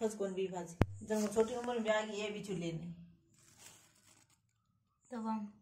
फसकोन भी भाजी। जब छोटी उम्र में आ गई ये भी चूल्हे नहीं तब हम